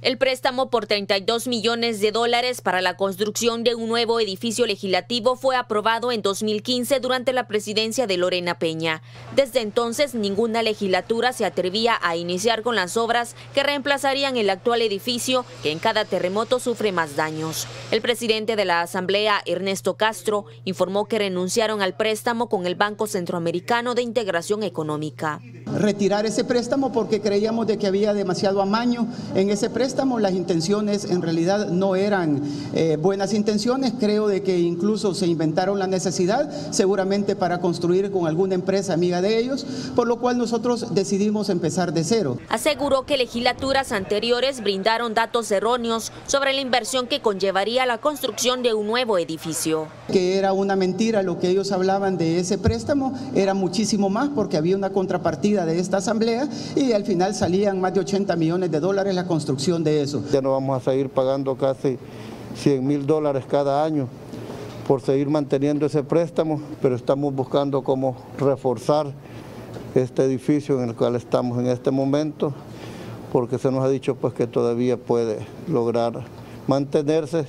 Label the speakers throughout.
Speaker 1: El préstamo por 32 millones de dólares para la construcción de un nuevo edificio legislativo fue aprobado en 2015 durante la presidencia de Lorena Peña. Desde entonces, ninguna legislatura se atrevía a iniciar con las obras que reemplazarían el actual edificio que en cada terremoto sufre más daños. El presidente de la Asamblea, Ernesto Castro, informó que renunciaron al préstamo con el Banco Centroamericano de Integración Económica.
Speaker 2: Retirar ese préstamo porque creíamos de que había demasiado amaño en ese préstamo las intenciones en realidad no eran eh, buenas intenciones, creo de que incluso se inventaron la necesidad seguramente para construir con alguna empresa amiga de ellos, por lo cual nosotros decidimos empezar de cero.
Speaker 1: Aseguró que legislaturas anteriores brindaron datos erróneos sobre la inversión que conllevaría la construcción de un nuevo edificio.
Speaker 2: Que era una mentira lo que ellos hablaban de ese préstamo, era muchísimo más porque había una contrapartida de esta asamblea y al final salían más de 80 millones de dólares la construcción de eso.
Speaker 3: Ya no vamos a seguir pagando casi 100 mil dólares cada año por seguir manteniendo ese préstamo, pero estamos buscando cómo reforzar este edificio en el cual estamos en este momento, porque se nos ha dicho pues que todavía puede lograr mantenerse.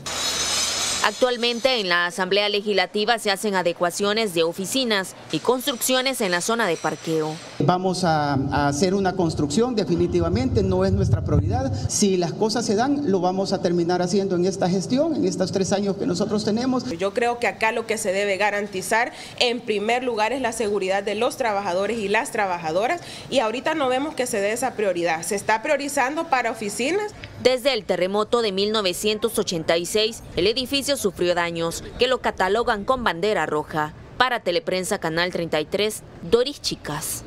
Speaker 1: Actualmente en la Asamblea Legislativa se hacen adecuaciones de oficinas y construcciones en la zona de parqueo.
Speaker 2: Vamos a, hacer una construcción definitivamente, no es nuestra prioridad. Si las cosas se dan, lo vamos a terminar haciendo en esta gestión, en estos tres años que nosotros tenemos.
Speaker 4: Yo creo que acá lo que se debe garantizar en primer lugar es la seguridad de los trabajadores y las trabajadoras y ahorita no vemos que se dé esa prioridad. Se está priorizando para oficinas.
Speaker 1: Desde el terremoto de 1986, el edificio sufrió daños que lo catalogan con bandera roja. Para Teleprensa Canal 33, Doris Chicas.